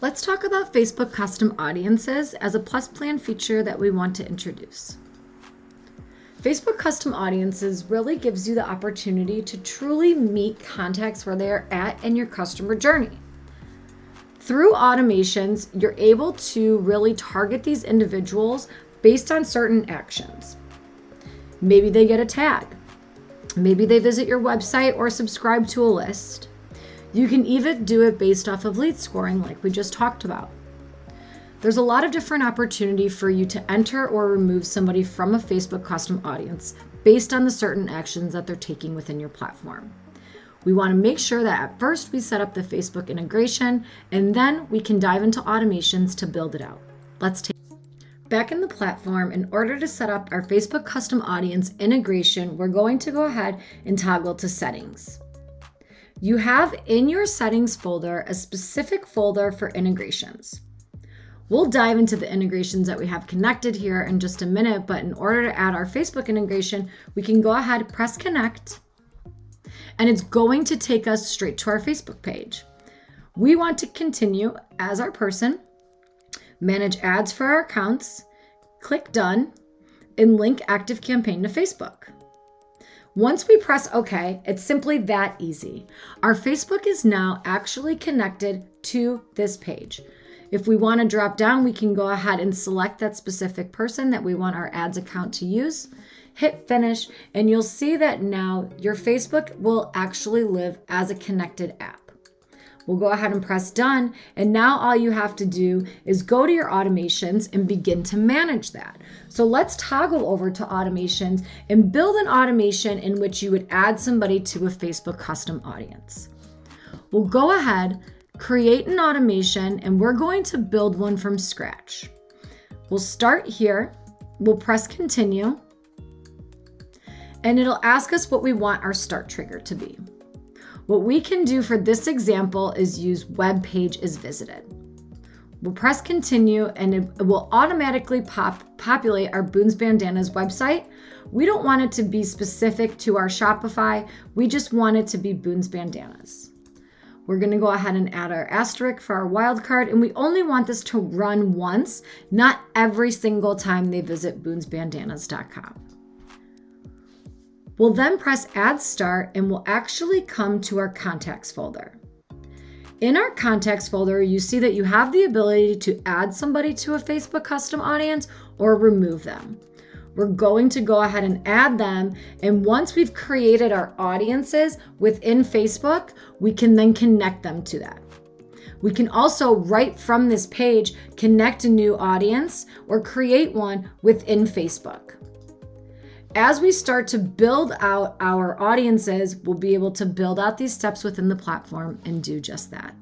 Let's talk about Facebook custom audiences as a plus plan feature that we want to introduce. Facebook custom audiences really gives you the opportunity to truly meet contacts where they are at in your customer journey. Through automations, you're able to really target these individuals based on certain actions. Maybe they get a tag. Maybe they visit your website or subscribe to a list. You can even do it based off of lead scoring, like we just talked about. There's a lot of different opportunity for you to enter or remove somebody from a Facebook custom audience based on the certain actions that they're taking within your platform. We want to make sure that at first we set up the Facebook integration and then we can dive into automations to build it out. Let's take Back in the platform, in order to set up our Facebook custom audience integration, we're going to go ahead and toggle to settings. You have in your settings folder a specific folder for integrations. We'll dive into the integrations that we have connected here in just a minute, but in order to add our Facebook integration, we can go ahead, press connect, and it's going to take us straight to our Facebook page. We want to continue as our person, manage ads for our accounts, click done, and link ActiveCampaign to Facebook. Once we press OK, it's simply that easy. Our Facebook is now actually connected to this page. If we want to drop down, we can go ahead and select that specific person that we want our ads account to use, hit finish, and you'll see that now your Facebook will actually live as a connected app. We'll go ahead and press done. And now all you have to do is go to your automations and begin to manage that. So let's toggle over to automations and build an automation in which you would add somebody to a Facebook custom audience. We'll go ahead, create an automation, and we're going to build one from scratch. We'll start here. We'll press continue. And it'll ask us what we want our start trigger to be. What we can do for this example is use web page is visited. We'll press continue and it will automatically pop populate our Boons Bandanas website. We don't want it to be specific to our Shopify. We just want it to be Boons Bandanas. We're gonna go ahead and add our asterisk for our wildcard and we only want this to run once, not every single time they visit boonsbandanas.com. We'll then press Add Start and we'll actually come to our Contacts folder. In our Contacts folder, you see that you have the ability to add somebody to a Facebook custom audience or remove them. We're going to go ahead and add them. And once we've created our audiences within Facebook, we can then connect them to that. We can also, right from this page, connect a new audience or create one within Facebook as we start to build out our audiences, we'll be able to build out these steps within the platform and do just that.